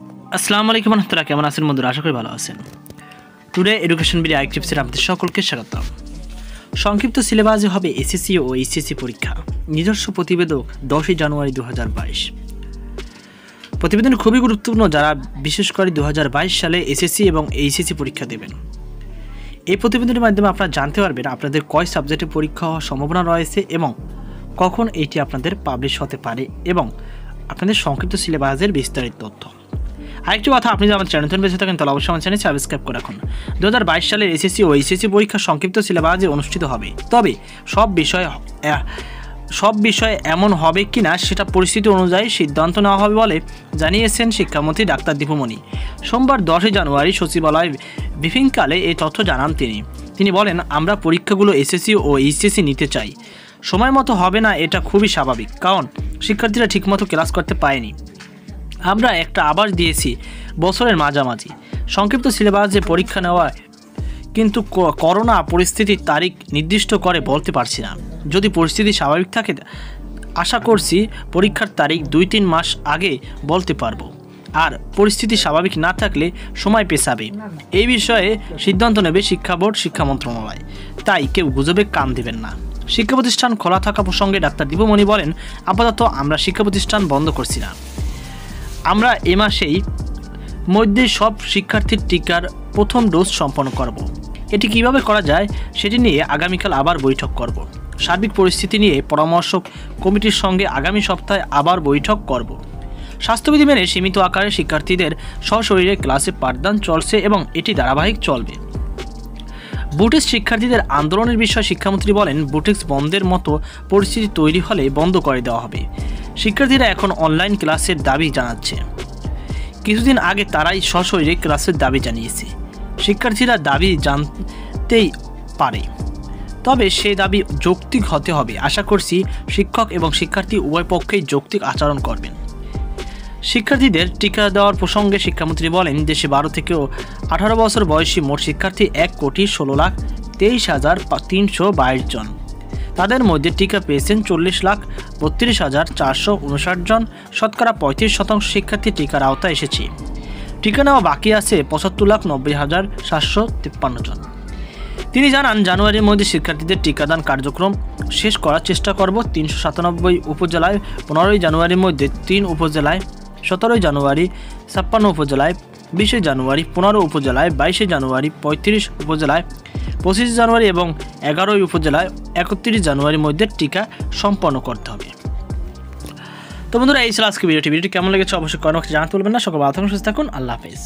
আসসালামু আলাইকুম রহমতুল্লাহ, কেমন আছেন বন্ধুরা? আশা করি ভালো আছেন। টুডে এডুকেশন বিডি আইক টিপসের আপনাদের সকলকে স্বাগত সংক্ষিপ্ত সিলেবাসে হবে এসএসসি ও এইচএসসি পরীক্ষা। নিজস্ব প্রতিবেদক দশই জানুয়ারি দু প্রতিবেদন খুবই গুরুত্বপূর্ণ, যারা বিশেষ করে দু হাজার বাইশ সালে এসএসসি এবং এইচএসসি পরীক্ষা দেবেন। এই প্রতিবেদনের মাধ্যমে আপনারা জানতে পারবেন আপনাদের কয় সাবজেক্টে পরীক্ষা হওয়ার সম্ভাবনা রয়েছে এবং কখন এটি আপনাদের পাবলিশ হতে পারে এবং আপনাদের সংক্ষিপ্ত সিলেবাসের বিস্তারিত তথ্য। আরেকটি কথা, আপনি যদি আমার চ্যানেল বেঁচে থাকেন, তাহলে অবশ্যই আমার চ্যানেল সাবস্ক্রাইব করে রাখুন। দু হাজার বাইশ সালের এসএসসি ও এইচএসসি পরীক্ষা সংক্ষিপ্ত সিলেবাসে অনুষ্ঠিত হবে। তবে সব বিষয় সব বিষয় এমন হবে কি না সেটা পরিস্থিতি অনুযায়ী সিদ্ধান্ত নেওয়া হবে বলে জানিয়েছেন শিক্ষামন্ত্রী ডাক্তার দীপুমণি। সোমবার দশই জানুয়ারি সচিবালয় ব্রিফিংকালে এই তথ্য জানান তিনি। তিনি বলেন, আমরা পরীক্ষাগুলো এসএসসি ও এইচএসসি নিতে চাই। সময় মতো হবে না, এটা খুবই স্বাভাবিক। কারণ, শিক্ষার্থীরা ঠিকমতো ক্লাস করতে পায়নি আমরা একটা আবাস দিয়েছি বছরের মাঝামাঝি। সংক্ষিপ্ত সিলেবাসে পরীক্ষা নেওয়া কিন্তু করোনা পরিস্থিতির তারিখ নির্দিষ্ট করে বলতে পারছি না। যদি পরিস্থিতি স্বাভাবিক থাকে, আশা করছি পরীক্ষার তারিখ দুই তিন মাস আগে বলতে পারব। আর পরিস্থিতি স্বাভাবিক না থাকলে সময় পেছাবে। এই বিষয়ে সিদ্ধান্ত নেবে শিক্ষা বোর্ড, শিক্ষা মন্ত্রণালয়। তাই কেউ গুজবে কান দেবেন না। শিক্ষা প্রতিষ্ঠান খোলা থাকা প্রসঙ্গে ডাক্তার দীপমণি বলেন, আপাতত আমরা শিক্ষা প্রতিষ্ঠান বন্ধ করছি না। আমরা এ মাসেই মধ্যে সব শিক্ষার্থীর টিকার প্রথম ডোজ সম্পন্ন করব। এটি কীভাবে করা যায় সেটি নিয়ে আগামীকাল আবার বৈঠক করব। সার্বিক পরিস্থিতি নিয়ে পরামর্শ কমিটির সঙ্গে আগামী সপ্তাহে আবার বৈঠক করব। স্বাস্থ্যবিধি মেনে সীমিত আকারে শিক্ষার্থীদের সশরীরে ক্লাসে পাঠদান চলছে এবং এটি ধারাবাহিক চলবে। বুটিক্স শিক্ষার্থীদের আন্দোলনের বিষয়ে শিক্ষামন্ত্রী বলেন, বুটিক্স বন্ধের মতো পরিস্থিতি তৈরি হলে বন্ধ করে দেওয়া হবে। শিক্ষার্থীরা এখন অনলাইন ক্লাসের দাবি জানাচ্ছে। কিছুদিন আগে তারাই সশরীরে ক্লাসের দাবি জানিয়েছে। শিক্ষার্থীরা দাবি জানতেই পারে। তবে সেই দাবি যৌক্তিক হতে হবে। আশা করছি শিক্ষক এবং শিক্ষার্থী উভয় পক্ষেই যৌক্তিক আচরণ করবেন। শিক্ষার্থীদের টিকা দেওয়ার প্রসঙ্গে শিক্ষামন্ত্রী বলেন, দেশে বারো থেকেও আঠারো বছর বয়সী মোট শিক্ষার্থী এক কোটি ষোলো লাখ তেইশ হাজার তিনশো বাইশ জন। তাদের মধ্যে টিকা পেয়েছেন চল্লিশ লাখ বত্রিশ হাজার চারশো উনষাট জন। শতকরা পঁয়ত্রিশ শতাংশ শিক্ষার্থী টিকার আওতায় এসেছে। টিকা নেওয়া বাকি আছে পঁচাত্তর লাখ নব্বই হাজার সাতশো তিপ্পান্ন জন। তিনি জানান, জানুয়ারির মধ্যে শিক্ষার্থীদের টিকাদান কার্যক্রম শেষ করার চেষ্টা করব। তিনশো সাতানব্বই উপজেলায় পনেরোই জানুয়ারির মধ্যে, তিন উপজেলায় সতেরোই জানুয়ারি, ছাপ্পান্ন উপজেলায় বিশে জানুয়ারি পনেরো উপজেলায়, বাইশে জানুয়ারি পঁয়ত্রিশ উপজেলায়, পঁচিশে জানুয়ারি এবং এগারোই উপজেলায় একত্রিশ জানুয়ারির মধ্যে টিকা সম্পন্ন করতে হবে। তো বন্ধুরা, এই ছিল আজকে ভিডিওটি। ভিডিওটি কেমন লেগেছে অবশ্যই কমেন্ট জানাতে বলবেন না। সকল ভালো থাকুন, সুস্থ থাকুন। আল্লাহ হাফেজ।